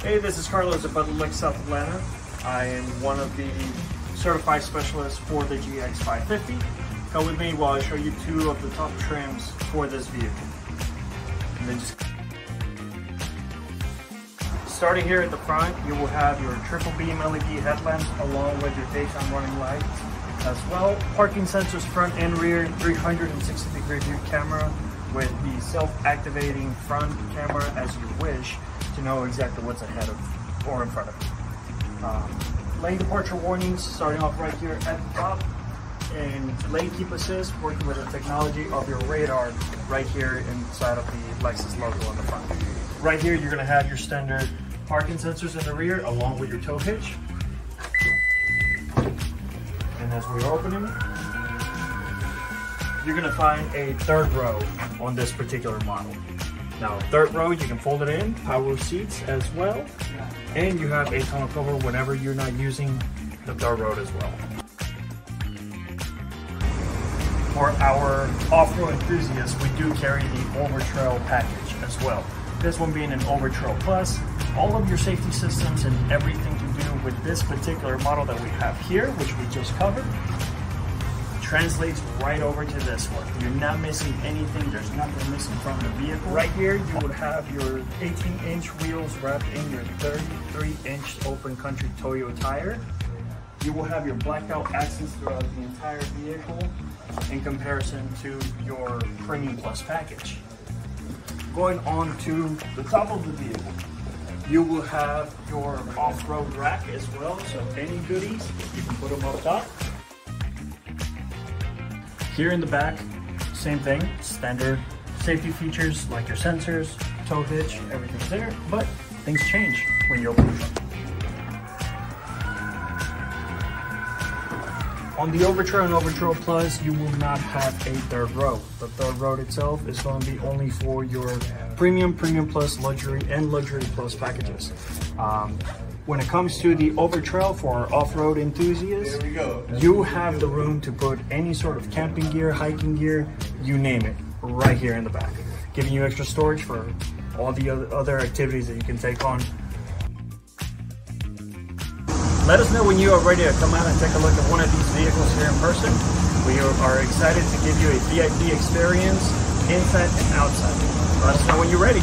Hey, this is Carlos at Butler Lexus, South Atlanta. I am one of the certified specialists for the GX550. Come with me while I show you two of the top trims for this vehicle. And then just Starting here at the front, you will have your triple beam LED headlamps along with your daytime running lights. As well, parking sensors front and rear, 360 degree view camera with the self-activating front camera as you wish to know exactly what's ahead of or in front of you. Um, lane departure warnings starting off right here at the top and lane keep assist working with the technology of your radar right here inside of the Lexus logo on the front. Right here you're going to have your standard parking sensors in the rear along with your tow hitch. And as we're opening, you're going to find a third row on this particular model. Now, third row, you can fold it in, power seats as well, and you have a tonneau cover whenever you're not using the third row as well. For our off-road enthusiasts, we do carry the Overtrail package as well. This one being an Overtrail Plus, all of your safety systems and everything to do with this particular model that we have here, which we just covered, translates right over to this one. You're not missing anything. There's nothing missing from the vehicle. Right here, you would oh. have your 18-inch wheels wrapped in your 33-inch open country Toyo tire. You will have your blackout accents throughout the entire vehicle in comparison to your Premium Plus package. Going on to the top of the vehicle, you will have your off-road rack as well, so any goodies, you can put them up top. Here in the back, same thing, standard safety features like your sensors, tow hitch, everything's there, but things change when you open. On the Overtrail and Overtrail Plus, you will not have a third row. The third row itself is going to be only for your Premium, Premium Plus, Luxury, and Luxury Plus packages. Um, when it comes to the Overtrail for off-road enthusiasts, you have the room to put any sort of camping gear, hiking gear, you name it, right here in the back. Giving you extra storage for all the other activities that you can take on. Let us know when you are ready to come out and take a look at one of these vehicles here in person. We are excited to give you a VIP experience inside and outside. Let us know when you're ready.